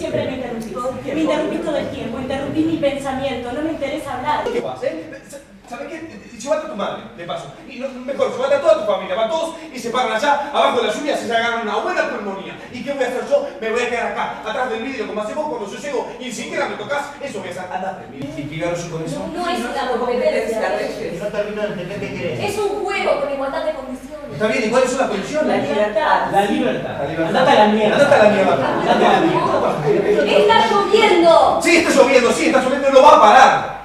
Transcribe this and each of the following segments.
Siempre me interrumpís. Me interrumpís todo el tiempo, interrumpís mi pensamiento, no me interesa hablar. ¿Qué pasa, eh? ¿Sabes qué? Llévate a tu madre, de paso. Y no, mejor, llévate a toda tu familia. Van todos y se paran allá, abajo de las uñas y se agarran una buena pulmonía. ¿Y qué voy a hacer yo? Me voy a quedar acá, atrás del vídeo, como hacemos cuando yo llego y ni siquiera me tocas. Eso voy a hacer. Andate, ¿Y qué gano yo con eso? No es una competencia, No termino de entender qué querés. Es un juego con igualdad de condiciones. Está bien, ¿y cuáles son las condiciones? La libertad. La libertad. La libertad. Andate a la mierda. Andate a la mierda. Andate a la mierda. ¡Está lloviendo! Sí, está lloviendo, sí, está lloviendo, no va a parar.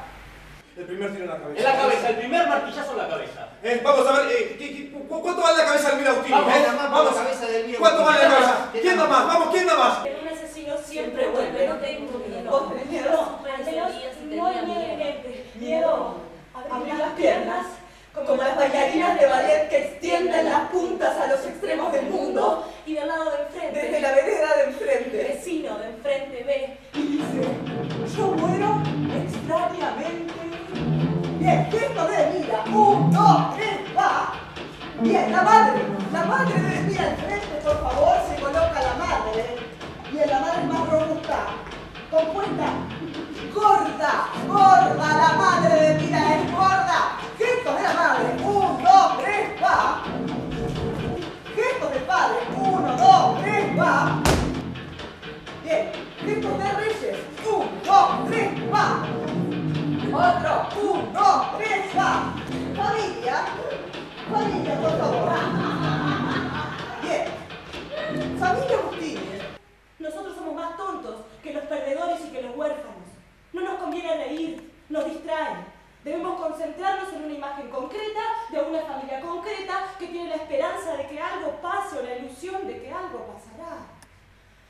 El primer tiro en la cabeza. En la cabeza, el primer martillazo en la cabeza. Eh, vamos a ver, eh, ¿qué- qué- cu- ¿cuánto vale la cabeza del Mirautino? Vamos, eh? más por la cabeza del Mirautino. ¿Cuánto vale la ¿Quién da cabeza? más? ¿Quién ¿Quién da más? Vamos, ¿quién da más? Pero un asesino siempre vuelve, no tengo miedo. No, no. Miedo. Abrir las piernas, como las bailarinas de ballet que extienden las puntas a los extremos del mundo, Y del lado de enfrente. desde la vereda de El enfrente. vecino de enfrente Y dice, yo muero extrañamente. Bien, gesto de mira. Un, dos, tres, va. Bien, la madre. La madre debe venir al Gestos de reyes. Un, dos, tres, va. Otro. Un, dos, tres, va. Familia. Familia, por favor. Bien. Familia Agustín. Nosotros somos más tontos que los perdedores y que los huérfanos. No nos conviene reír, nos distraen. Debemos concentrarnos en una imagen concreta de una familia concreta que tiene la esperanza de que algo pase o la ilusión de que algo pasará.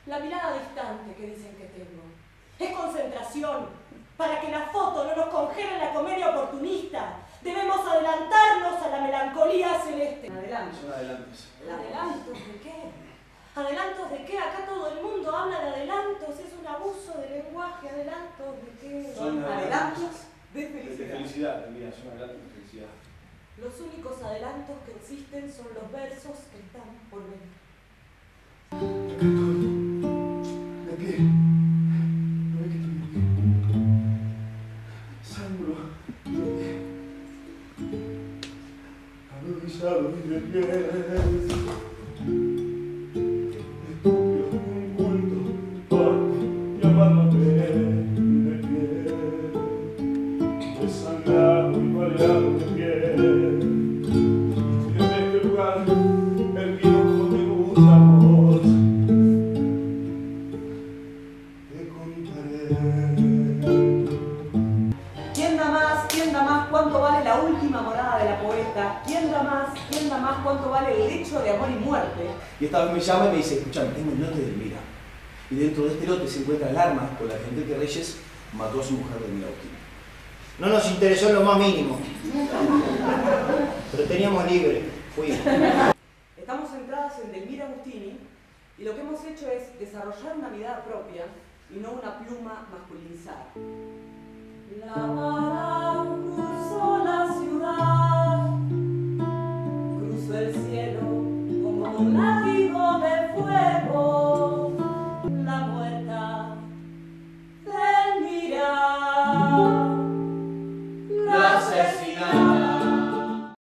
La mirada distante que dicen que tengo es concentración para que la foto no nos congele en la comedia oportunista. Debemos adelantarnos a la melancolía celeste. Adelante. Son adelantes. ¿Adelantos de qué? ¿Adelantos de qué? Acá todo el mundo habla de adelantos, es un abuso de lenguaje, ¿adelantos de qué? Son Adelantos de De felicidad. felicidad, mira, son adelantos de felicidad. Los únicos adelantos que existen son los versos que están por venir. ¿De qué? ¿No ves que estoy bien? Sangro. Arrodillado y de pies. Estúpido, inculto, torpe, llamándome de ¿Quién da más? ¿Quién da más? ¿Cuánto vale la última morada de la poeta? ¿Quién da más? ¿Quién da más? ¿Cuánto vale el lecho de amor y muerte? Y esta vez me llama y me dice, escuchame, tengo un lote de Elvira. Y dentro de este lote se encuentra el arma con la que Enrique Reyes mató a su mujer de Milauquín. No nos interesó en lo más mínimo. Pero teníamos libre. Fui. Estamos centradas en Delmira Agustini y lo que hemos hecho es desarrollar una mirada propia y no una pluma masculinizada. La